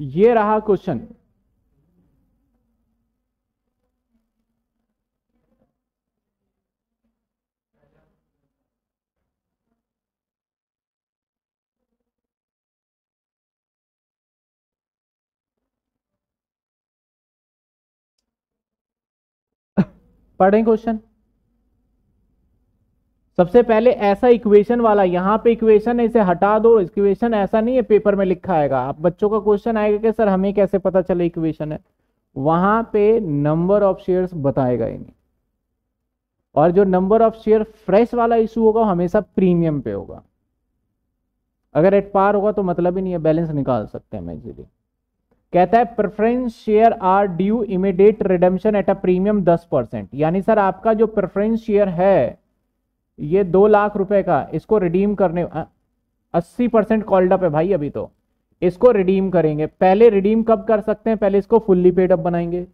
ये रहा क्वेश्चन। पढ़ें क्वेश्चन। सबसे पहले ऐसा इक्वेशन वाला, यहाँ पे इक्वेशन है, इसे हटा दो इक्वेशन ऐसा नहीं है पेपर में लिखा आएगा। आप बच्चों का क्वेश्चन आएगा कि, सर, हमें कैसे पता चले इक्वेशन है? वहाँ पे नंबर ऑफ़ शेयर्स बताएगा ही नहीं। और जो नंबर ऑफ़ शेयर फ्रेश वाला इशू होगा हमेशा प्रीमियम पे होगा। अगर एट पार होगा तो मतलब ही नहीं है बैलेंस निकाल सकते हैं इजीली कहता है preference share are due immediate redemption at a premium दस परसेंट. यानी, सर, आपका जो प्रेफरेंस शेयर है ये दो लाख रुपए का, इसको रिडीम करने अस्सी परसेंट कॉल्ड अप है भाई अभी तो। इसको रिडीम करेंगे। पहले रिडीम कब कर सकते हैं? पहले इसको फुल्ली पेड अप बनाएँगे।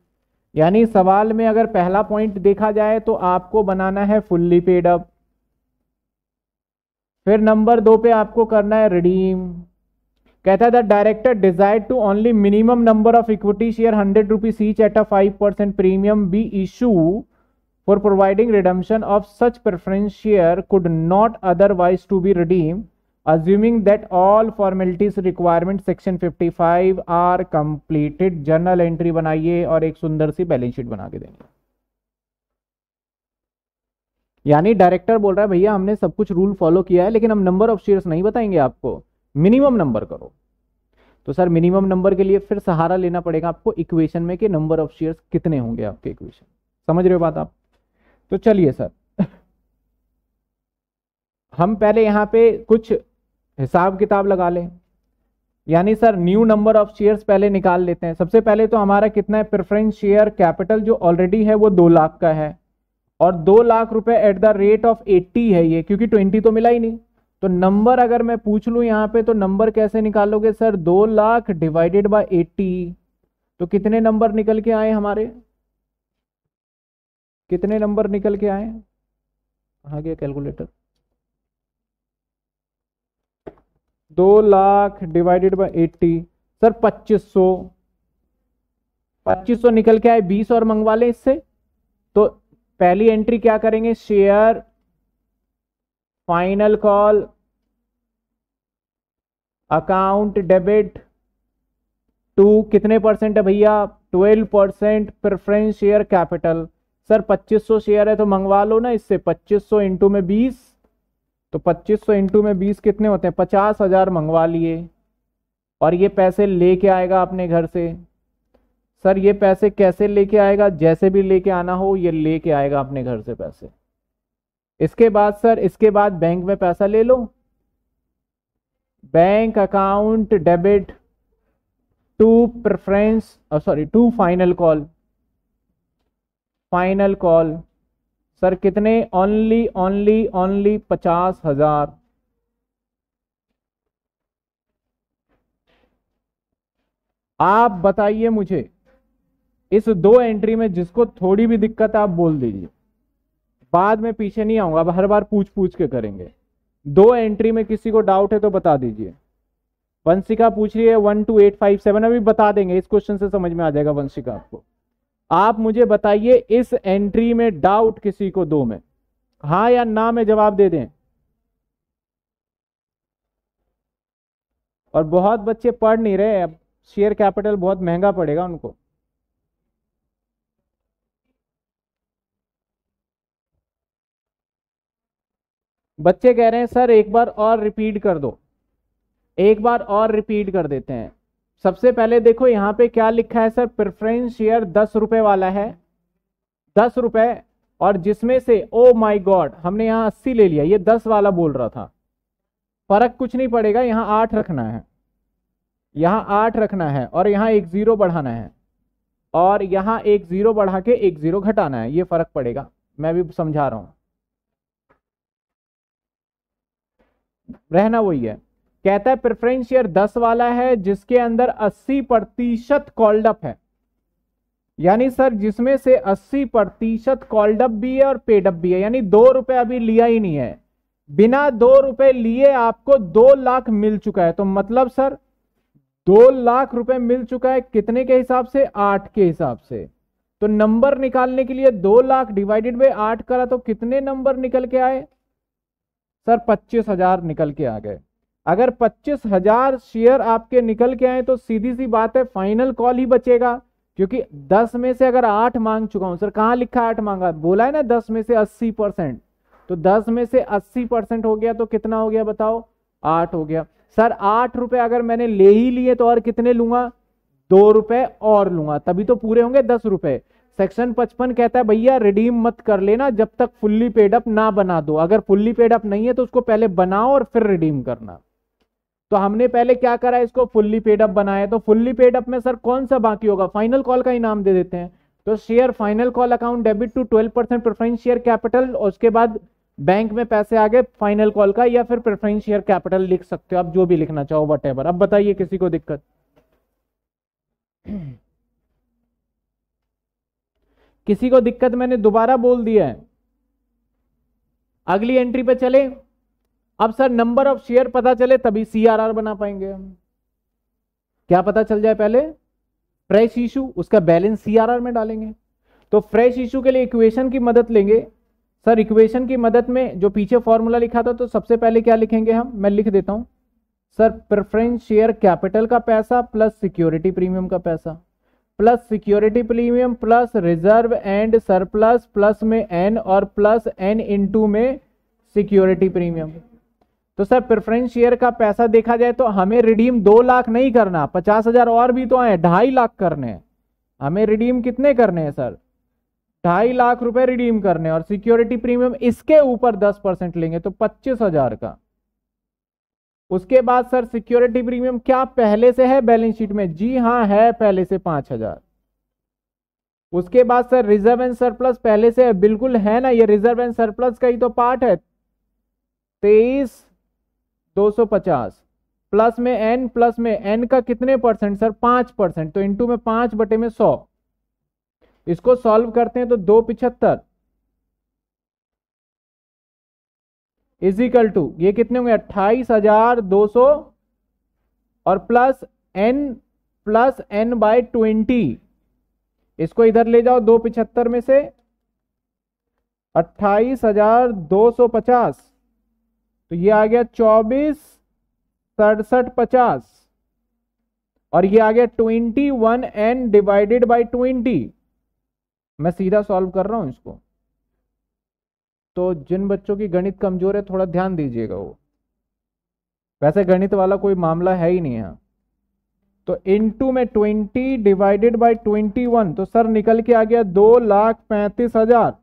यानी सवाल में अगर पहला पॉइंट देखा जाए तो आपको बनाना है फुल्ली पेड अप फिर नंबर दो पे आपको करना है रिडीम कहता है the director desire to only minimum number of equity share hundred rupees each at a five percent premium be issue for providing redemption of such preference share could not otherwise to be redeem assuming that all formalities requirement section 55 are completed. Journal entry बनाइए और एक सुंदर सी balance sheet बना के देंगे। यानी director बोल रहा है, भैया, हमने सब कुछ रूल फॉलो किया है, लेकिन हम नंबर ऑफ़ शेयर्स नहीं बताएँगे आपको। मिनिमम नंबर करो। तो सर मिनिमम नंबर के लिए फिर सहारा लेना पड़ेगा आपको इक्वेशन में कि नंबर ऑफ़ शेयर्स कितने होंगे आपके इक्वेशन समझ रहे हो बात आप? तो चलिए सर। हम पहले यहाँ पे कुछ हिसाब किताब लगा लें। यानी sir new number of shares पहले निकाल लेते हैं। सबसे पहले तो हमारा कितना है? प्रेफरेंस शेयर कैपिटल जो ऑलरेडी है, वो दो लाख का है। और दो लाख रुपए at the rate of eighty है ये, क्योंकि ट्वेंटी तो मिला ही नहीं। तो नंबर अगर मैं पूछ लू यहाँ पे तो नंबर कैसे निकालोगे सर? दो लाख डिवाइडेड बाय एट्टी तो कितने नंबर निकल के आए हमारे? कितने नंबर निकल के आए? आ गया कैलकुलेटर दो lakh divided by eighty sir पच्चीस सौ। पच्चीस सौ निकल के आए, बीस और मंगवा लें इससे। तो पहली एंट्री क्या करेंगे? Share final call account debit to कितने परसेंट है भैया? Twelve percent preference share capital sir 2500 share है तो मंगवा लो ना इससे। 2500 सौ इंटू में 20 तो 2500 सौ इंटू में 20 कितने होते हैं? पचास हज़ार मंगवा लिए। और ये पैसे लेके आएगा अपने घर से। सर, ये पैसे कैसे लेके आएगा? जैसे भी लेके आना हो, ये लेके आएगा अपने घर से पैसे। इसके बाद, सर, इसके बाद बैंक में पैसा ले लो। Bank account debit to preference sorry, to final call. Final call. Sir, कितने? ओनली ओनली ओनली पचास हज़ार। आप बताइए मुझे, इस दो एंट्री में जिसको थोड़ी भी दिक्कत आप बोल दीजिए। बाद में पीछे नहीं आऊँगा, अब हर बार पूछ पूछ के करेंगे। दो एंट्री में किसी को डाउट है तो बता दीजिए। वंशिका पूछ रही है, one two eight five seven, अभी बता देंगे, इस क्वेश्चन से समझ में आ जाएगा वंशिका आपको। आप मुझे बताइए, इस एंट्री में डाउट किसी को दो में? हाँ या ना में जवाब दे दें। और बहुत बच्चे पढ़ नहीं रहे, अब शेयर कैपिटल बहुत महँगा पड़ेगा उनको। बच्चे कह रहे हैं, सर, एक बार और रिपीट कर दो। एक बार और रिपीट कर देते हैं। सबसे पहले देखो, यहाँ पे क्या लिखा है सर? प्रेफरेंस शेयर दस रुपए वाला है। दस रुपए, और जिसमें से ओ माई गॉड हमने यहाँ अस्सी ले लिया। ये दस वाला बोल रहा था। फ़र्क कुछ नहीं पड़ेगा, यहाँ आठ रखना है। यहाँ आठ रखना है, और यहाँ एक ज़ीरो बढ़ाना है। और यहाँ एक ज़ीरो बढ़ा के एक ज़ीरो घटाना है। ये फ़र्क पड़ेगा। मैं भी समझा रहा हूँ। रहना वही है। कहता है प्रेफरेंस शेयर दस वाला है, जिसके अंदर अस्सी प्रतिशत कॉल्डअप है। यानी सर, जिसमें से अस्सी प्रतिशत कॉल्डअप भी है और पेडअप भी है। यानी दो रुपए अभी लिया ही नहीं है। बिना दो रुपए लिए आपको दो लाख मिल चुका है। तो मतलब सर, दो लाख रुपए मिल चुका है कितने के हिसाब से? आठ के हिसाब से। तो नंबर निकालने के लिए दो लाख डिवाइडेड बाई आठ करा तो कितने नंबर निकल के आए? सर, पच्चीस हज़ार निकल के आ गए। अगर पच्चीस हज़ार शेयर आपके निकल के आए तो सीधी सी बात है, फाइनल कॉल ही बचेगा, क्योंकि दस में से अगर आठ मांग चुका हूँ, सर, कहाँ लिखा आठ मांगा? बोला है ना, दस में से अस्सी परसेंट। तो दस में से अस्सी परसेंट हो गया तो कितना हो गया बताओ? आठ हो गया। सर, आठ रुपए अगर मैंने ले ही लिए तो और कितने लूँगा? दो रुपए और लूँगा। तभी तो पूरे होंगे दस रुपए। सेक्शन पचपन कहता है, भैया रिडीम मत कर लेना, जब तक फुल्ली पेडअप ना बना दो। अगर फुल्ली पेडअप नहीं है तो उसको पहले बनाओ और फिर रिडीम करना। तो हमने पहले क्या करा, इसको फुल्ली पेड अप बनाया। तो फुल्ली पेड अप में सर कौन सा बाकी होगा? फाइनल कॉल का इनाम दे देते हैं। तो share final call account debit to twelve percent preference share capital और उसके बाद बैंक में पैसे आ गए फाइनल कॉल का, या फिर प्रेफरेंस शेयर कैपिटल लिख सकते हो। आप जो भी लिखना चाहो वट अब बताइए, किसी को दिक्कत? किसी को दिक्कत मैंने दोबारा बोल दिया है। अगली एंट्री पे चले। अब सर नंबर ऑफ़ शेयर पता चले, तभी सीआरआर बना पाएँगे हम। क्या पता चल जाए पहले? फ्रेश इशू उसका बैलेंस सीआरआर में डालेंगे। तो फ्रेश इशू के लिए इक्वेशन की मदद लेंगे। सर इक्वेशन की मदद में जो पीछे फॉर्मूला लिखा था तो सबसे पहले क्या लिखेंगे हम? मैं लिख देता हूँ। सर प्रेफरेंस शेयर कैपिटल का पैसा प्लस सिक्योरिटी प्रीमियम का पैसा। Plus security premium plus reserve and surplus plus में एन और प्लस एन इनटू में सिक्योरिटी प्रीमियम तो सर प्रेफरेंस शेयर का पैसा देखा जाए तो हमें रिडीम दो लाख नहीं करना, पचास हज़ार और भी तो आए, ढाई लाख करने हमें रिडीम कितने करने हैं, सर? ढाई लाख रुपए रिडीम करने और सिक्योरिटी प्रीमियम इसके ऊपर दस परसेंट लेंगे तो पच्चीस हज़ार का। उसके बाद सर सिक्योरिटी प्रीमियम क्या पहले से है बैलेंस शीट में? जी हाँ है पहले से पाँच हज़ार। उसके बाद सर रिज़र्व एंड सरप्लस पहले से है, बिल्कुल है ना, ये रिज़र्व एंड सरप्लस का ही तो पार्ट है। तेईस दो सौ पचास। प्लस में एन प्लस में एन का कितने परसेंट सर? पाँच परसेंट। तो इंटू में पाँच बटे में सौ। इसको सॉल्व करते हैं तो दो पिछहत्तर। इजिकल टू, ये कितने होंगे? अट्ठाईस हज़ार दो सौ और plus N plus N by twenty. इसको इधर ले जाओ, दो पिछहत्तर में से। अट्ठाईस हज़ार दो सौ पचास। तो ये आ गया चौबीस, सड़सठ, पचास। और ये आ गया twenty one N divided by twenty. मैं सीधा सॉल्व कर रहा हूँ इसको। तो जिन बच्चों की गणित कमज़ोर है, थोड़ा ध्यान दीजिएगा वो। वैसे गणित वाला कोई मामला है ही नहीं है तो इनटू में twenty divided by twenty one तो सर निकल के आ गया दो लाख पैंतीस हज़ार।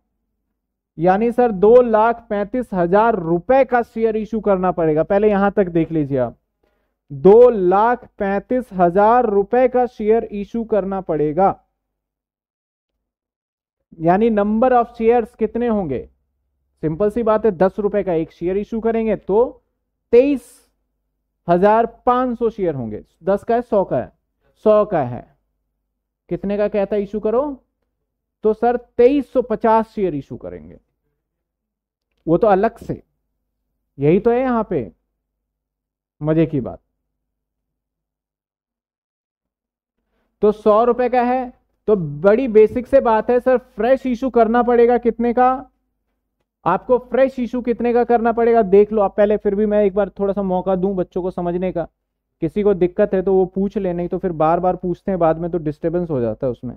यानी सर, दो लाख पैंतीस हज़ार रुपए का शेयर इशू करना पड़ेगा। पहले यहाँ तक देख लीजिए आप। दो लाख पैंतीस हज़ार रुपए का शेयर इशू करना पड़ेगा। यानी नंबर ऑफ़ शेयर्स कितने होंगे? सिंपल सी बात है, दस रुपए का एक शेयर इशू करेंगे तो तेईस हज़ार पाँच सौ शेयर होंगे। दस का है, सौ का है। सौ का है। कितने का कहता है इशू करो? तो सर, तेईस सौ पचास शेयर इशू करेंगे। वो तो अलग से। यही तो है यहाँ पे। मज़े की बात। तो सौ रुपए का है। तो बड़ी बेसिक से बात है, सर फ्रेश इशू करना पड़ेगा कितने का? आपको फ्रेश इशू कितने का करना पड़ेगा? देख लो, आप पहले फिर भी मैं एक बार थोड़ा सा मौका दूँ बच्चों को समझने का। किसी को दिक्कत है तो वो पूछ ले, नहीं तो फिर बार बार पूछते हैं, बाद में तो डिस्टर्बेंस हो जाता है उसमें।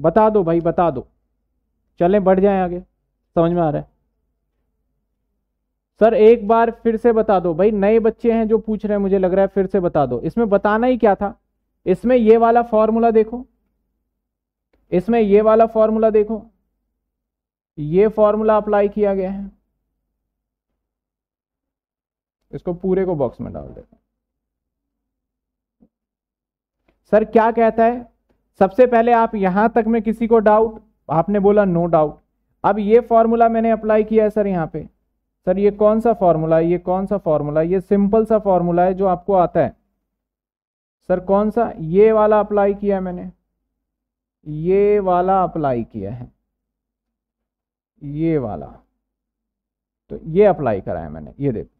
बता दो भाई, बता दो। चलें, बढ़ जाएँ आगे। समझ में आ रहा है? सर, एक बार फिर से बता दो। भाई, नए बच्चे हैं जो पूछ रहे हैं, मुझे लग रहा है फिर से बता दो। इसमें बताना ही क्या था? इसमें ये वाला फॉर्मूला देखो। इसमें ये वाला फॉर्मूला देखो। ये फॉर्मूला अप्लाई किया गया है। इसको पूरे को बॉक्स में डाल देते सर, क्या कहता है? सबसे पहले आप यहाँ तक में किसी को डाउट आपने बोला नो डाउट अब ये फॉर्मूला मैंने अप्लाई किया है सर यहाँ पे। सर ये कौन सा फॉर्मूला है? ये कौन सा फॉर्मूला ये सिंपल सा फॉर्मूला है जो आपको आता है। सर कौन सा? ये वाला अप्लाई किया है मैंने। ये वाला अप्लाई किया है। ये वाला। तो ये अप्लाई करा है मैंने। ये देखो।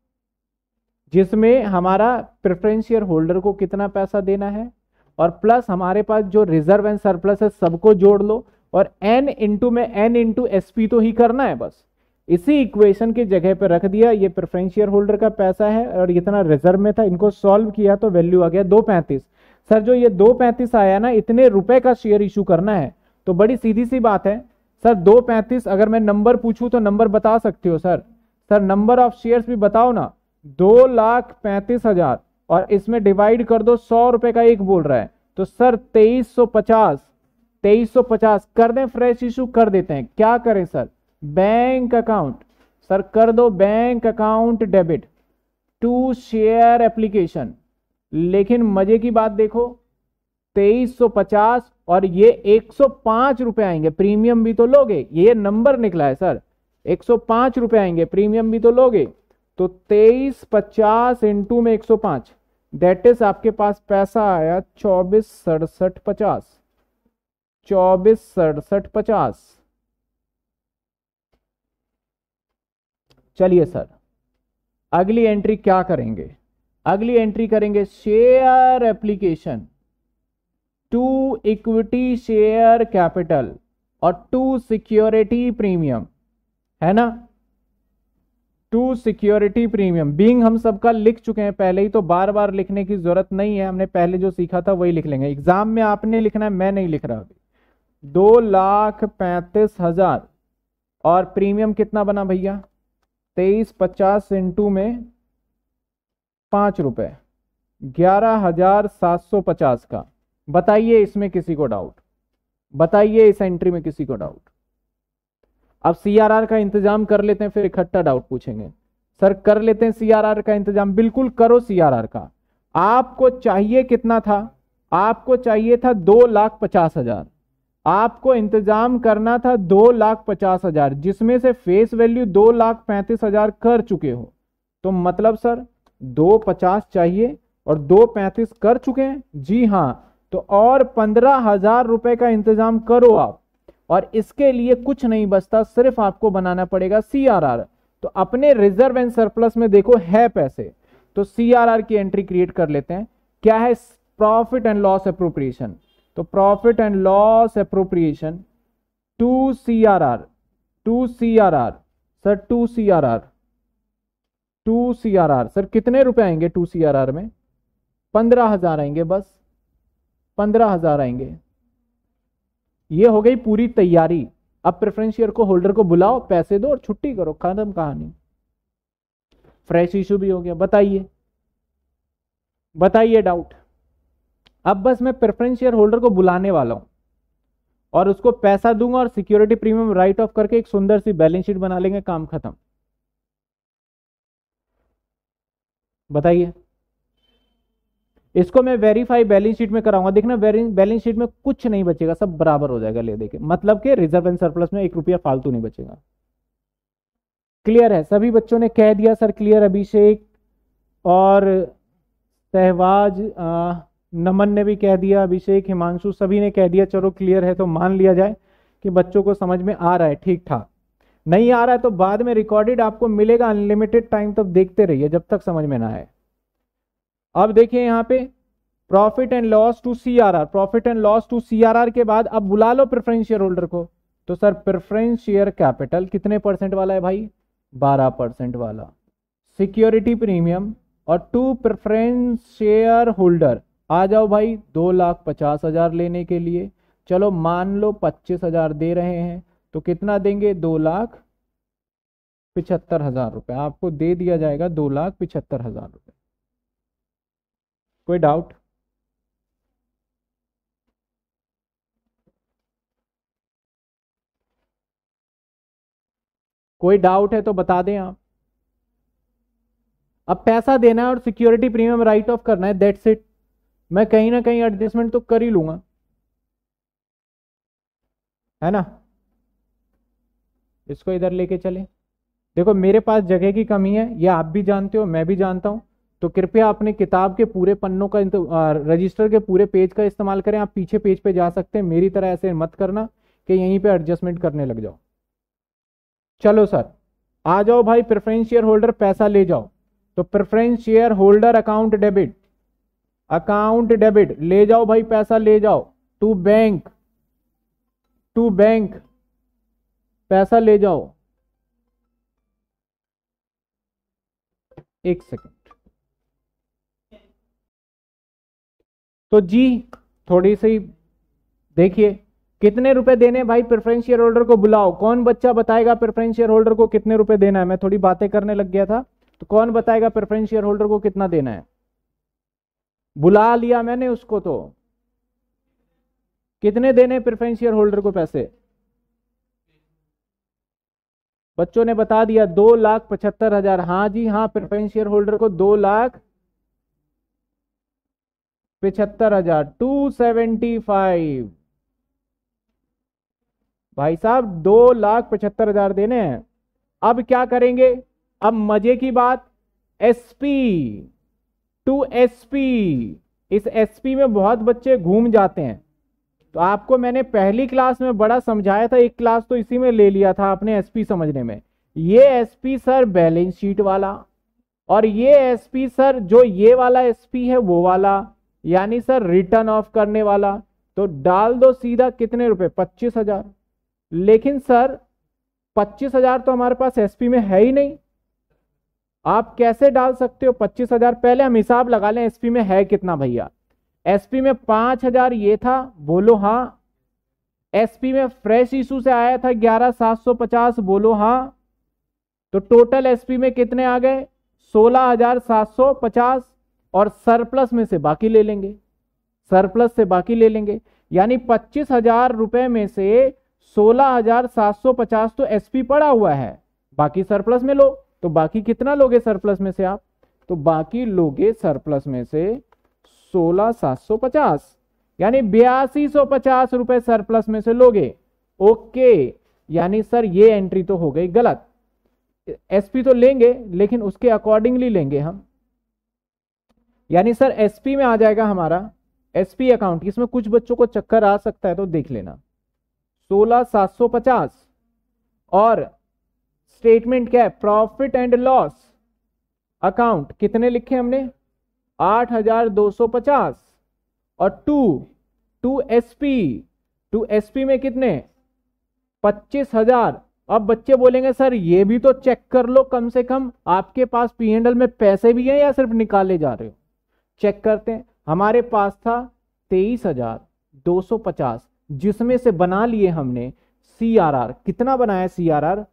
जिसमें हमारा प्रेफरेंस शेयर होल्डर को कितना पैसा देना है? और प्लस हमारे पास जो रिज़र्व एंड सरप्लस है, सबको जोड़ लो और एन इंटू में एन इंटू एस पी तो ही करना है बस। इसी इक्वेशन की जगह पे रख दिया, ये प्रेफरेंस शेयर होल्डर का पैसा है और इतना रिज़र्व में था, इनको सॉल्व किया तो वैल्यू आ गया दो पैंतीस। सर, जो ये दो पैंतीस आया ना, इतने रुपए का शेयर इशू करना है तो बड़ी सीधी सी बात है। सर, दो पैंतीस, अगर मैं नंबर पूछूँ तो नंबर बता सकते हो, sir. Sir number of shares भी बताओ ना, दो लाख पैंतीस हज़ार। और इसमें डिवाइड कर दो, सौ रुपए का एक बोल रहा है। तो सर, तेईस सौ पचास, तेईस सौ पचास कर दें फ्रेश इशू कर देते हैं। क्या करें सर? बैंक अकाउंट सर, कर दो bank account debit to share application लेकिन मज़े की बात देखो 2350 और ये 105 रुपए आएँगे। प्रीमियम भी तो लोगे। ये नंबर निकला है सर। 105 रुपए आएँगे। प्रीमियम भी तो लोगे। तो 2350 पचास इंटू में 105 दैट इज़ आपके पास पैसा आया चौबीस सड़सठ पचास। चौबीस सड़सठ पचास। चलिए सर, अगली एंट्री क्या करेंगे? अगली एंट्री करेंगे share application to equity share capital और टू सिक्योरिटी प्रीमियम है ना? To security premium. बींग हम सबका लिख चुके हैं, पहले ही तो बार बार लिखने की ज़रूरत नहीं है। हमने पहले जो सीखा था, वही लिख लेंगे। एग्ज़ाम में आपने लिखना है, मैं नहीं लिख रहा अभी। दो लाख पैंतीस हज़ार। और प्रीमियम कितना बना भैया? तेईस पचास इंटू में पाँच रुपए। ग्यारह हज़ार सात सौ पचास का। बताइए इसमें किसी को डाउट बताइए इस एंट्री में किसी को डाउट अब सीआरआर का इंतज़ाम कर लेते हैं, फिर इकट्ठा डाउट पूछेंगे। सर, कर लेते हैं सीआरआर का इंतज़ाम। बिल्कुल करो सीआरआर का। आपको चाहिए कितना था? आपको चाहिए था दो लाख पचास हज़ार। आपको इंतज़ाम करना था दो लाख पचास हज़ार, जिसमें से फेस वैल्यू दो लाख पैंतीस हज़ार कर चुके हो। तो मतलब सर, दो पचास चाहिए और दो पैंतीस कर चुके हैं? जी हाँ। तो और पंद्रह हज़ार रुपए का इंतज़ाम करो आप। और इसके लिए कुछ नहीं बचता, सिर्फ़ आपको बनाना पड़ेगा सीआरआर तो अपने रिज़र्व एंड सरप्लस में देखो, है पैसे। तो सीआरआर की एंट्री क्रिएट कर लेते हैं। क्या है? प्रॉफिट एंड लॉस अप्रोप्रिएशन तो profit and loss appropriation to C R R to C R R sir to C R R to C R R sir कितने रुपए आएँगे टू सी आर आर में? पंद्रह हज़ार आएँगे बस। पंद्रह हज़ार आएँगे। ये हो गई पूरी तैयारी। अब प्रेफरेंस शेयर को होल्डर को बुलाओ, पैसे दो और छुट्टी करो खत्म कहानी। फ्रेश इशू भी हो गया, बताइए। बताइए डाउट अब बस मैं प्रेफरेंस शेयर होल्डर को बुलाने वाला हूँ। और उसको पैसा दूँगा और सिक्योरिटी प्रीमियम राइट ऑफ़ करके एक सुंदर सी बैलेंस शीट बना लेंगे, काम खत्म। बताइए। इसको मैं वेरीफाई बैलेंस शीट में कराऊँगा। देखना बैलेंस शीट में कुछ नहीं बचेगा, सब बराबर हो जाएगा, ले देखे मतलब के रिज़र्व एंड सरप्लस में एक रुपया फालतू नहीं बचेगा। क्लियर है? सभी बच्चों ने कह दिया सर क्लियर अभिषेक। और सहवाज नमन ने भी कह दिया, अभिषेक, हिमांशु सभी ने कह दिया, चलो क्लियर है तो मान लिया जाए कि बच्चों को समझ में आ रहा है ठीक ठाक नहीं आ रहा है तो बाद में रिकॉर्डेड आपको मिलेगा अनलिमिटेड टाइम तक देखते रहिए, जब तक समझ में ना आए। अब देखिए यहाँ पे profit and loss to CRR profit and loss to CRR के बाद अब बुला लो प्रेफरेंस शेयर होल्डर को। तो सर प्रेफरेंस शेयर कैपिटल कितने परसेंट वाला है भाई? बारह परसेंट वाला। सिक्योरिटी प्रीमियम और टू प्रेफरेंस शेयर होल्डर आ जाओ भाई, दो लाख पचास हज़ार लेने के लिए। चलो मान लो पच्चीस हज़ार दे रहे हैं तो कितना देंगे? दो लाख पिछहत्तर हज़ार रुपए। आपको दे दिया जाएगा दो लाख पिछहत्तर हज़ार रुपए। कोई डाउट कोई डाउट है तो बता दें आप। अब पैसा देना है और सिक्योरिटी प्रीमियम राइट ऑफ़ करना है दैट्स इट मैं कहीं ना कहीं एडजस्टमेंट तो कर ही लूँगा। है ना? इसको इधर लेके चले। देखो, मेरे पास जगह की कमी है, ये आप भी जानते हो, मैं भी जानता हूँ। तो कृपया अपने किताब के पूरे पन्नों का रजिस्टर के पूरे पेज का इस्तेमाल करें। आप पीछे पेज पे जा सकते हैं। मेरी तरह ऐसे मत करना कि यहीं पे एडजस्टमेंट करने लग जाओ। चलो सर, आ जाओ भाई प्रेफरेंस शेयर होल्डर पैसा ले जाओ। तो preference share holder account debit account debit ले जाओ भाई पैसा, ले जाओ। टू बैंक टू बैंक पैसा ले जाओ। एक सेकंड तो जी, थोड़ी सी देखिए, कितने रुपए देने भाई प्रेफरेंस शेयर होल्डर को बुलाओ। कौन बच्चा बताएगा प्रेफरेंस शेयर होल्डर को कितने रुपए देना है? मैं थोड़ी बातें करने लग गया था। तो कौन बताएगा प्रेफरेंस शेयर होल्डर को कितना देना है? बुला लिया मैंने उसको तो। कितने देने प्रेफरेंस शेयर होल्डर को पैसे? बच्चों ने बता दिया, दो लाख पचहत्तर हज़ार। हाँ जी हाँ प्रेफरेंस शेयर होल्डर को दो लाख पिछहत्तर हज़ार टू सेवेंटी फाइव भाई साहब, दो लाख पचहत्तर हज़ार देने हैं। अब क्या करेंगे? अब मज़े की बात एसपी टू एसपी इस एसपी में बहुत बच्चे घूम जाते हैं। तो आपको मैंने पहली क्लास में बड़ा समझाया था, एक क्लास तो इसी में ले लिया था अपने एसपी समझने में। ये एसपी सर बैलेंस शीट वाला, और ये एसपी सर जो ये वाला एसपी है, वो वाला। यानी सर रिटर्न ऑफ़ करने वाला तो डाल दो सीधा कितने रुपए? पच्चीस हज़ार। लेकिन सर, पच्चीस हज़ार तो हमारे पास एसपी में है ही नहीं। आप कैसे डाल सकते हो पच्चीस हज़ार? पहले हम हिसाब लगा लें एसपी में है कितना भैया। एसपी में पाँच हज़ार ये था, बोलो हाँ। एसपी में फ्रेश इशू से आया था ग्यारह सात सौ पचास, बोलो हाँ। तो टोटल एसपी में कितने आ गए? सोलह हज़ार सात सौ पचास। और सरप्लस में से बाकी ले लेंगे। सरप्लस से बाकी ले लेंगे। यानी पच्चीस हज़ार रुपए में से सोलह हज़ार सात सौ पचास तो एसपी पड़ा हुआ है। बाकी सरप्लस में लो। तो बाकी कितना लोगे सरप्लस में से आप? तो बाकी लोगे सरप्लस में से सोलह सात सौ पचास। यानी बयासी सौ पचास रुपए सरप्लस में से लोगे। ओके। यानी सर, ये एंट्री तो हो गई गलत। एसपी तो लेंगे, लेकिन उसके अकॉर्डिंगली लेंगे हम। यानी सर एसपी में आ जाएगा हमारा एसपी अकाउंट इसमें कुछ बच्चों को चक्कर आ सकता है तो देख लेना। सोलह सात सौ पचास। और स्टेटमेंट क्या है? प्रॉफिट एंड लॉस अकाउंट कितने लिखे हमने? आठ हज़ार दो सौ पचास। और to to SP to SP में कितने? पच्चीस हज़ार। अब बच्चे बोलेंगे, सर, ये भी तो चेक कर लो, कम से कम आपके पास पी एंडल में पैसे भी हैं या सिर्फ़ निकाले जा रहे हो? चेक करते हैं। हमारे पास था तेईस हज़ार दो सौ पचास, जिसमें से बना लिए हमने सी आर आर। कितना बनाया सी आर आर?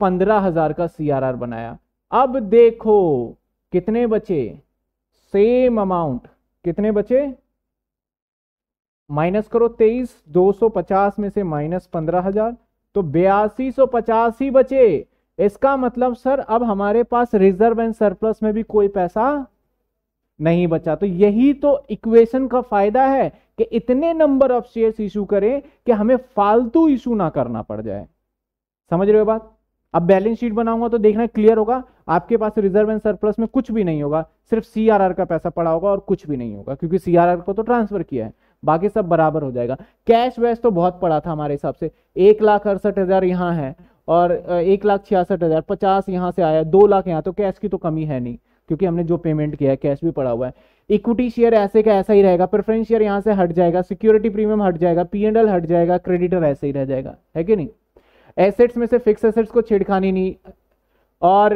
पंद्रह हज़ार का सी आर आर बनाया। अब देखो, कितने बचे? Same amount. कितने बचे? माइनस करो तेईस, दो सौ पचास में से माइनस पंद्रह हज़ार तो बयासी सौ पचास ही बचे। इसका मतलब सर, अब हमारे पास रिज़र्व एंड सरप्लस में भी कोई पैसा नहीं बचा। तो यही तो इक्वेशन का फ़ायदा है कि इतने नंबर ऑफ़ शेयर्स इशू करें कि हमें फालतू इशू ना करना पड़ जाए। समझ रहे हो बात? अब बैलेंस शीट बनाऊँगा तो देखना क्लियर होगा। आपके पास रिज़र्व एंड सरप्लस में कुछ भी नहीं होगा। सिर्फ़ सीआरआर का पैसा पड़ा होगा और कुछ भी नहीं होगा, क्योंकि सीआरआर को तो ट्रांसफ़र किया है। बाकी सब बराबर हो जाएगा। कैश वैश तो बहुत पड़ा था हमारे हिसाब से। एक लाख अड़सठ हज़ार यहाँ है और एक लाख छियासठ हज़ार, पचास यहाँ से आया, दो लाख यहाँ तो कैश की तो कमी है नहीं। क्योंकि हमने जो पेमेंट किया है कैश भी पड़ा हुआ है। इक्विटी शेयर ऐसे का ऐसा ही रहेगा प्रेफरेंस शेयर यहाँ से हट जाएगा सिक्योरिटी प्रीमियम हट जाएगा पी एंड एल हट जाएगा क्रेडिटर ऐसे ही रह जाएगा, है कि नहीं? एसेट्स में से फिक्स एसेट्स को छेड़खानी नहीं, और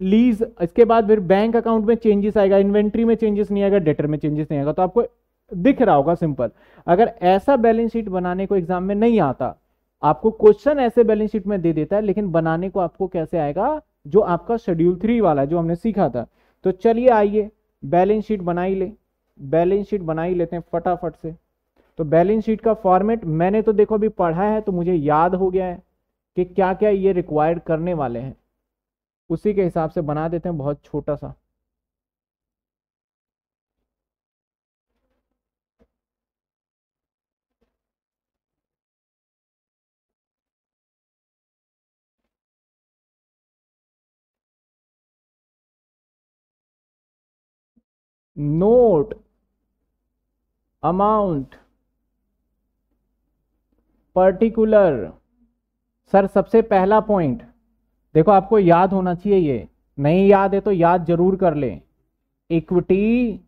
लीज इसके बाद फिर बैंक अकाउंट में चेंजेस आएगा इन्वेंट्री में चेंजेस नहीं आएगा डेटर में चेंजेस नहीं आएगा तो आपको दिख रहा होगा सिंपल अगर ऐसा बैलेंस शीट बनाने को एग्ज़ाम में नहीं आता, आपको क्वेश्चन ऐसे बैलेंस शीट में दे देता है, लेकिन बनाने को आपको कैसे आएगा, जो आपका शेड्यूल थ्री वाला है जो हमने सीखा था तो चलिए आइए बैलेंस शीट बनाई ले। बैलेंस शीट बनाई लेते हैं फटाफट से। तो बैलेंस शीट का फॉर्मेट मैंने तो देखो अभी पढ़ा है तो मुझे याद हो गया है कि क्या क्या ये रिक्वायर्ड करने वाले हैं। उसी के हिसाब से बना देते हैं बहुत छोटा सा। नोट अमाउंट पर्टिकुलर सर, सबसे पहला पॉइंट देखो, आपको याद होना चाहिए ये। नहीं याद है तो याद ज़रूर कर लें। इक्विटी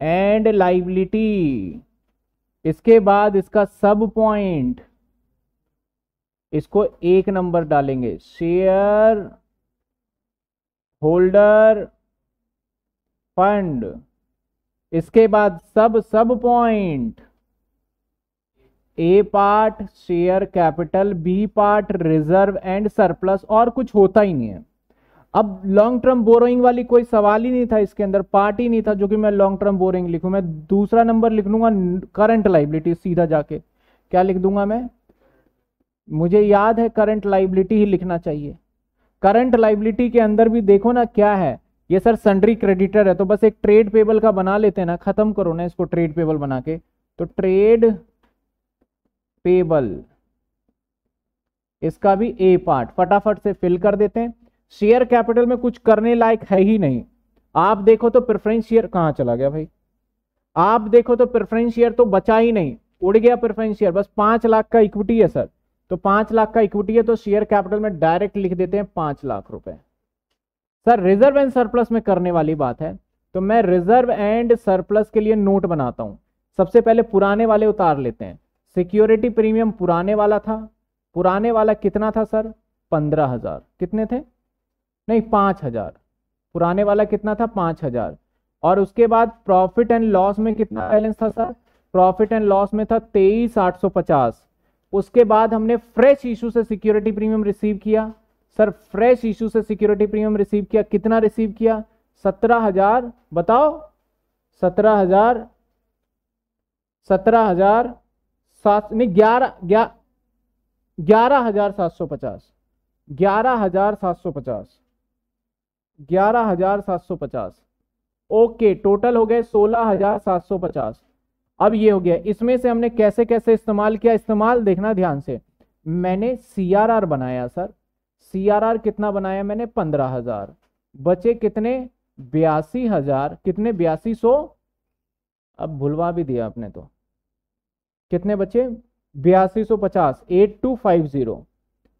एंड लाइबिलिटी इसके बाद इसका सब पॉइंट इसको एक नंबर डालेंगे। Share holder fund. इसके बाद सब सब point A part share capital B part reserve and surplus और कुछ होता ही नहीं है। अब लॉन्ग टर्म बोरोइंग वाली कोई सवाल ही नहीं था इसके अंदर पार्ट ही नहीं था, जो कि मैं लॉन्ग टर्म बोरोइंग लिखूं। मैं दूसरा नंबर लिख लूँगा करंट लाइबिलिटी सीधा जाके। क्या लिख दूँगा मैं? मुझे याद है करंट लाइबिलिटी ही लिखना चाहिए। करंट लाइबिलिटी के अंदर भी देखो ना क्या है। ये सर सन्ड्री क्रेडिटर है तो बस एक ट्रेड पेबल का बना लेते हैं ना, खत्म करो ना इसको ट्रेड पेबल बना के। तो ट्रेड पेबल इसका भी ए पार्ट फटाफट से फिल कर देते हैं। शेयर कैपिटल में कुछ करने लायक है ही नहीं। आप देखो तो प्रेफरेंस शेयर कहाँ चला गया भाई? आप देखो तो प्रेफरेंस शेयर तो बचा ही नहीं, उड़ गया प्रेफरेंस शेयर बस पाँच लाख का इक्विटी है सर। तो पाँच लाख का इक्विटी है तो शेयर कैपिटल में डायरेक्ट लिख देते हैं पाँच लाख रुपए। सर रिज़र्व एंड सरप्लस में करने वाली बात है। तो मैं रिज़र्व एंड सरप्लस के लिए नोट बनाता हूँ। सबसे पहले पुराने वाले उतार लेते हैं। सिक्योरिटी प्रीमियम पुराने वाला था। पुराने वाला कितना था सर? पंद्रह हज़ार। कितने थे? नहीं पाँच हज़ार। पुराने वाला कितना था? पाँच हज़ार। और उसके बाद प्रॉफिट एंड लॉस में कितना बैलेंस था सर? प्रॉफिट एंड लॉस में था तेईस आठ सौ पचास। उसके बाद हमने फ्रेश इशू से सिक्योरिटी प्रीमियम रिसीव किया। सर, फ्रेश इशू से सिक्योरिटी प्रीमियम रिसीव किया, कितना रिसीव किया? सत्रह हज़ार, बताओ। सत्रह हज़ार सत्रह हज़ार सात, नहीं, ग्यारह ग्यारह हज़ार सात सौ पचास। ग्यारह हज़ार सात सौ पचास। ग्यारह हज़ार सात सौ पचास। ओके, टोटल हो गए सोलह हज़ार सात सौ पचास। अब ये हो गया, इसमें से हमने कैसे कैसे इस्तेमाल किया? इस्तेमाल देखना ध्यान से। मैंने सीआरआर बनाया, सर। सीआरआर कितना बनाया मैंने? पंद्रह हज़ार। बचे कितने? बयासी हज़ार। कितने? बयासी सौ। अब भुलवा भी दिया आपने तो। कितने बचे? बयासी सौ पचास। Eight two five zero.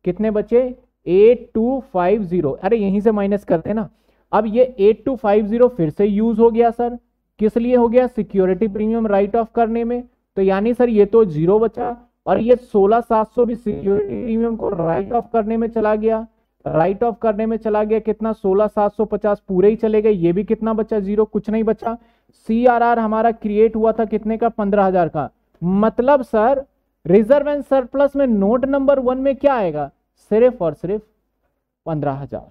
कितने बचे? Eight two five zero. अरे यहीं से माइनस करते ना। अब ये एट टू फाइव ज़ीरो फिर से यूज़ हो गया, सर। किस लिए हो गया? सिक्योरिटी प्रीमियम राइट ऑफ़ करने में। तो यानी, सर, ये तो ज़ीरो बचा। और ये सोलह सात सौ भी सिक्योरिटी प्रीमियम को राइट ऑफ़ करने में चला गया। राइट ऑफ़ करने में चला गया कितना? सोलह सात सौ पचास पूरे ही चले गए। ये भी कितना बचा? ज़ीरो कुछ नहीं बचा। सी आर आर हमारा क्रिएट हुआ था कितने का? पंद्रह हज़ार का। मतलब सर रिज़र्व एंड सरप्लस में नोट नंबर वन में क्या आएगा? सिर्फ़ और सिर्फ़ पंद्रह हज़ार।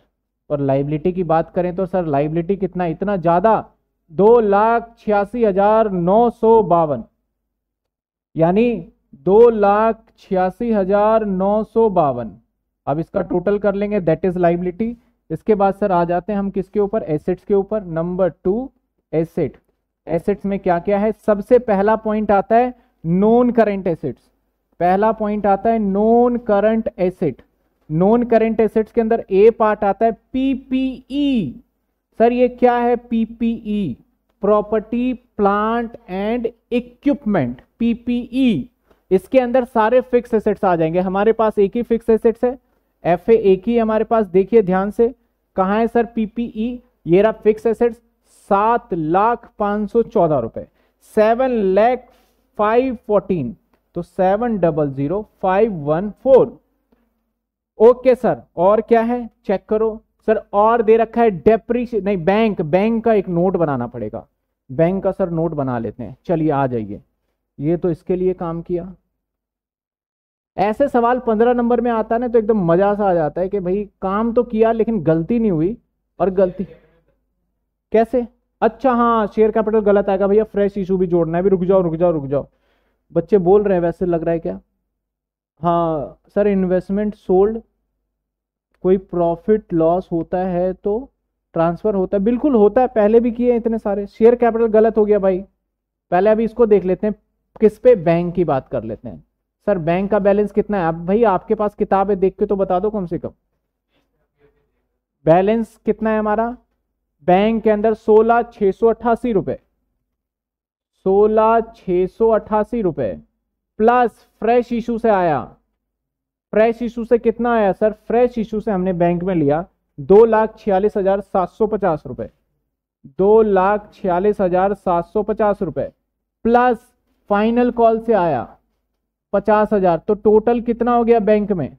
और लाइबिलिटी की बात करें तो सर लाइबिलिटी कितना? इतना ज़्यादा। दो लाख छियासी हज़ार नौ सौ बावन। यानी दो लाख छियासी हज़ार नौ सौ बावन। अब इसका टोटल कर लेंगे दैट इज़ लाइबिलिटी इसके बाद सर आ जाते हैं हम किसके ऊपर? एसेट्स के ऊपर। नंबर टू एसेट एसेट्स में क्या क्या है? सबसे पहला पॉइंट आता है नॉन करंट एसेट्स पहला पॉइंट आता है non current asset non current assets के अंदर ए पार्ट आता है पीपीई सर, ये क्या है PPE property plant and equipment PPE इसके अंदर सारे फिक्स एसेट्स आ जाएँगे। हमारे पास एक ही फिक्स एसेट्स है। एफ़ एक ही हमारे पास। देखिए ध्यान से, कहा है सर? पीपीई ये रहा फिक्स एसेट्स सात लाख पाँच सौ चौदह रुपए। Seven lakh five fourteen. तो seven double zero five one four. Okay sir, और क्या है? चेक करो। सर, और दे रखा है डेप्रीशिएट नहीं बैंक बैंक का एक नोट बनाना पड़ेगा। बैंक का सर नोट बना लेते हैं। चलिए, आ जाइए। ये तो इसके लिए काम किया। ऐसे सवाल पंद्रह नंबर में आता ना तो एकदम मज़ा सा आ जाता है कि भाई, काम तो किया लेकिन गलती नहीं हुई और गलती। कैसे? अच्छा हाँ शेयर कैपिटल गलत आएगा, भैया फ्रेश इशू भी जोड़ना है भी रुक जाओ रुक जाओ रुक जाओ। बच्चे बोल रहे हैं, वैसे लग रहा है क्या? हाँ सर इन्वेस्टमेंट सोल्ड कोई प्रॉफिट लॉस होता है तो ट्रांसफ़र होता है। बिल्कुल होता है, पहले भी किए इतने सारे। शेयर कैपिटल गलत हो गया भाई। पहले अभी इसको देख लेते हैं किस पे बैंक की बात कर लेते हैं? सर, बैंक का बैलेंस कितना है? अब भाई, आपके पास किताब है, देख के तो बता दो कम से कम। बैलेंस कितना है हमारा? बैंक के अंदर सोलह छह सौ अट्ठासी रुपए। सोलह छह सौ अट्ठासी रुपए। प्लस फ्रेश इशू से आया। फ्रेश इशू से कितना आया, सर? फ्रेश इशू से हमने बैंक में लिया दो लाख छियालीस हज़ार सात सौ पचास रुपए। दो लाख छियालीस हज़ार सात सौ पचास रुपए। प्लस फाइनल कॉल से आया। पचास हज़ार। तो टोटल कितना हो गया बैंक में?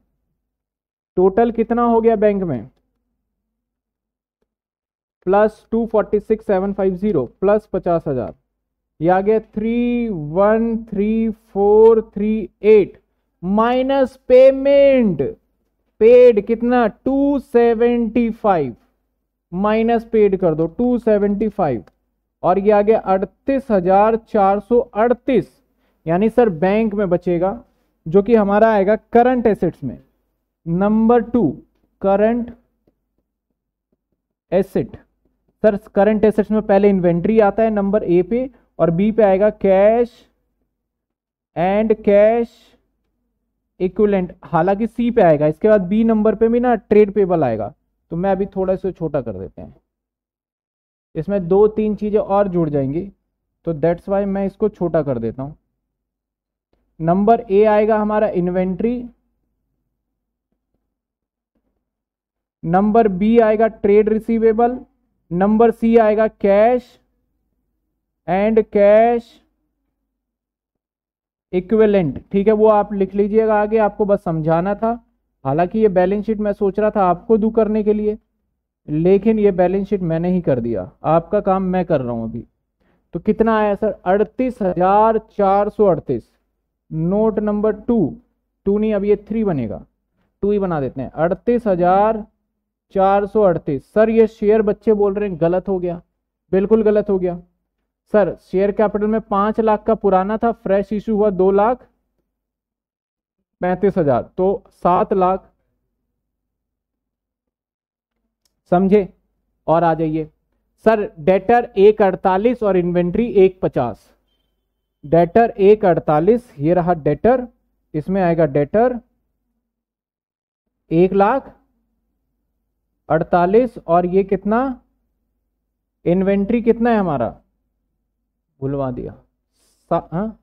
टोटल कितना हो गया बैंक में? Plus two forty six seven five zero plus पचास हज़ार। ये आ गया three one three four three eight minus payment paid कितना? Two seventy five minus paid कर दो टू सेवेंटी फाइव और ये आ गया अड़तीस हज़ार चार सौ अड़तीस, यानी सर बैंक में बचेगा, जो कि हमारा आएगा करंट एसेट्स में। Number two current asset sir current assets में पहले इन्वेंट्री आता है नंबर ए पे, और बी पे आएगा कैश एंड कैश इक्विलेंट हालाँकि सी पे आएगा, इसके बाद बी नंबर पे भी ना ट्रेड पेबल आएगा। तो मैं अभी थोड़ा सा छोटा कर देते हैं। इसमें दो तीन चीज़ें और जुड़ जाएँगी तो दैट्स वाई मैं इसको छोटा कर देता हूँ। नंबर ए आएगा हमारा इन्वेंट्री नंबर बी आएगा ट्रेड रिसीवेबल नंबर सी आएगा कैश एंड कैश इक्विवेलेंट ठीक है, वो आप लिख लीजिएगा आगे, आपको बस समझाना था। हालाँकि ये बैलेंस शीट मैं सोच रहा था आपको दू करने के लिए। लेकिन ये बैलेंस शीट मैंने ही कर दिया। आपका काम मैं कर रहा हूँ अभी। तो कितना आया सर? अड़तीस हज़ार चार सौ अड़तीस। Note number two. टू नहीं, अब ये थ्री बनेगा। टू ही बना देते हैं। अड़तीस हज़ार चार सौ अड़तीस। सर, ये शेयर बच्चे बोल रहे हैं, गलत हो गया। बिल्कुल गलत हो गया। सर, शेयर कैपिटल में पाँच लाख का पुराना था, फ्रेश इशू हुआ दो लाख पैंतीस हज़ार। तो सात लाख समझे? और आ जाइए। सर डेटर एक अड़तालीस और इन्वेंट्री एक पचास। डेटर एक अड़तालीस, ये रहा डेटर इसमें आएगा डेटर एक लाख अड़तालीस, और ये कितना? इन्वेंट्री कितना है हमारा? भुलवा दिया। हाँ?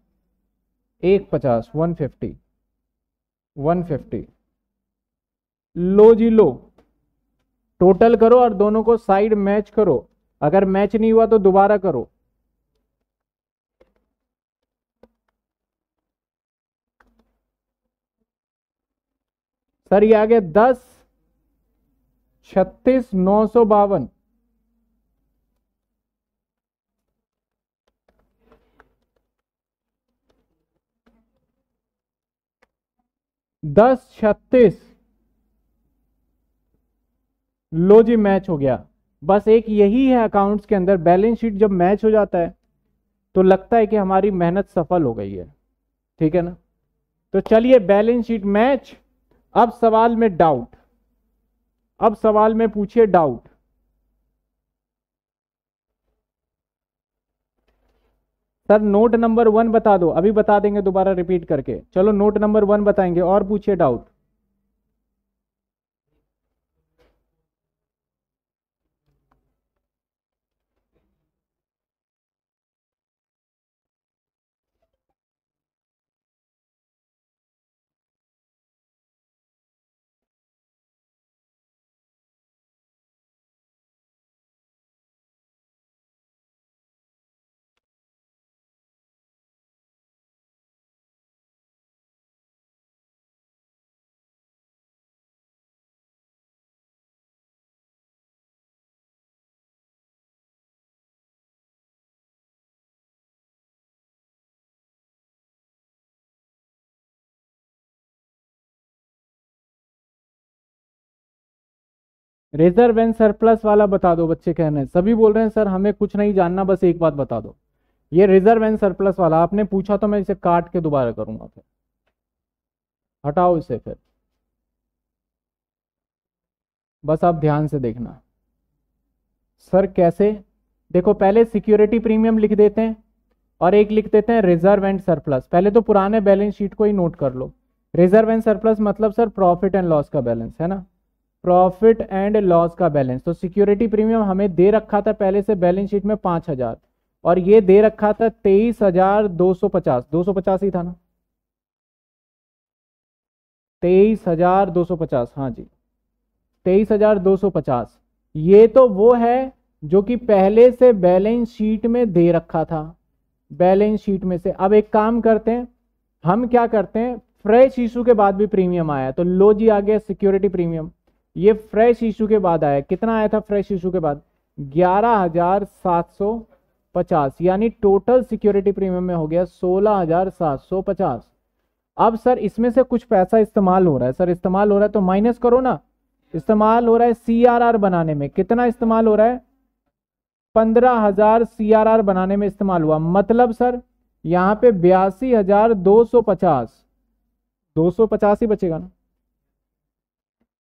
एक पचास वन फिफ्टी वन फिफ्टी लो जी, लो। टोटल करो और दोनों को साइड मैच करो। अगर मैच नहीं हुआ तो दोबारा करो। सर, ये आगे दस, छत्तीस, नौ सौ बावन। दस, छत्तीस। लो जी मैच हो गया। बस एक यही है अकाउंट्स के अंदर बैलेंस शीट जब मैच हो जाता है तो लगता है कि हमारी मेहनत सफल हो गई है। ठीक है ना? तो चलिए बैलेंस शीट मैच अब सवाल में डाउट अब सवाल में पूछिए doubt sir note number one बता दो। अभी बता देंगे दोबारा रिपीट करके। चलो नोट नंबर वन बताएँगे और पूछिए डाउट रिज़र्व एंड सरप्लस वाला बता दो बच्चे कह रहे हैं सभी बोल रहे हैं, सर, हमें कुछ नहीं जानना, बस एक बात बता दो। ये रिज़र्व एंड सरप्लस वाला, आपने पूछा तो मैं इसे काट के दोबारा करूँगा फिर। हटाओ इसे फिर। बस आप ध्यान से देखना। सर, कैसे? देखो, पहले सिक्योरिटी प्रीमियम लिख देते हैं और एक लिख देते हैं रिज़र्व एंड सरप्लस पहले तो पुराने बैलेंस शीट को ही नोट कर लो। रिज़र्व एंड सरप्लस मतलब सर प्रॉफिट एंड लॉस का बैलेंस है ना? प्रॉफिट एंड लॉस का बैलेंस। तो सिक्योरिटी प्रीमियम हमें दे रखा था पहले से बैलेंस शीट में पाँच हज़ार। और ये दे रखा था तेईस हज़ार दो सौ पचास। दो सौ पचास ही था ना? तेईस हज़ार दो सौ पचास हाँ जी। तेईस हज़ार दो सौ पचास। ये तो वो है जो कि पहले से बैलेंस शीट में दे रखा था। बैलेंस शीट में से। अब एक काम करते हैं। हम क्या करते हैं? फ्रेश इशू के बाद भी प्रीमियम आया तो लो जी आ गया सिक्योरिटी प्रीमियम। ये फ्रेश इशू के बाद आया। कितना आया था फ्रेश इशू के बाद? ग्यारह हज़ार सात सौ पचास, यानी टोटल सिक्योरिटी प्रीमियम में हो गया सोलह हज़ार सात सौ पचास। अब सर, इसमें से कुछ पैसा इस्तेमाल हो रहा है। सर, इस्तेमाल हो रहा है तो माइनस करो ना। इस्तेमाल हो रहा है सीआरआर बनाने में। कितना इस्तेमाल हो रहा है? पंद्रह हज़ार सी बनाने में इस्तेमाल हुआ। मतलब सर, यहाँ पे बयासी हज़ार दो सौ पचास। दो सौ पचास ही बचेगा ना।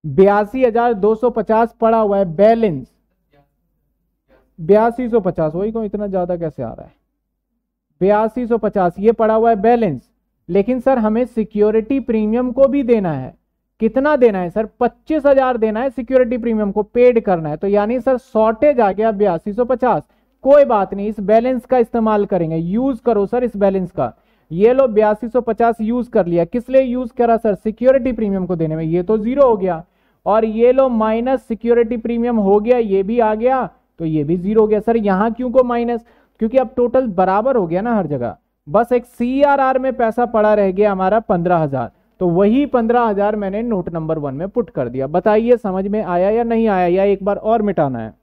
बयासी हज़ार दो सौ पचास पड़ा हुआ है बैलेंस। बयासी सौ पचास, वही को इतना ज़्यादा कैसे आ रहा है? बयासी सौ पचास, ये पड़ा हुआ है बैलेंस। लेकिन सर, हमें सिक्योरिटी प्रीमियम को भी देना है। कितना देना है सर? पच्चीस हज़ार देना है सिक्योरिटी प्रीमियम को, पेड करना है। तो यानी सर, शॉर्टेज आ गया बयासी सौ पचास। कोई बात नहीं, इस बैलेंस का इस्तेमाल करेंगे। यूज़ करो सर इस बैलेंस का। ये लो बयासी सौ पचास यूज़ कर लिया। किस लिए यूज़ करा सर? सिक्योरिटी प्रीमियम को देने में। ये तो ज़ीरो हो गया। और ये लो माइनस सिक्योरिटी प्रीमियम हो गया, ये भी आ गया तो ये भी ज़ीरो हो गया। सर, यहाँ क्यों को माइनस? क्योंकि अब टोटल बराबर हो गया ना हर जगह। बस एक सीआरआर में पैसा पड़ा रह गया हमारा पंद्रह हज़ार। तो वही पंद्रह हज़ार मैंने नोट नंबर वन में पुट कर दिया। बताइए, समझ में आया या नहीं आया? या एक बार और मिटाना है?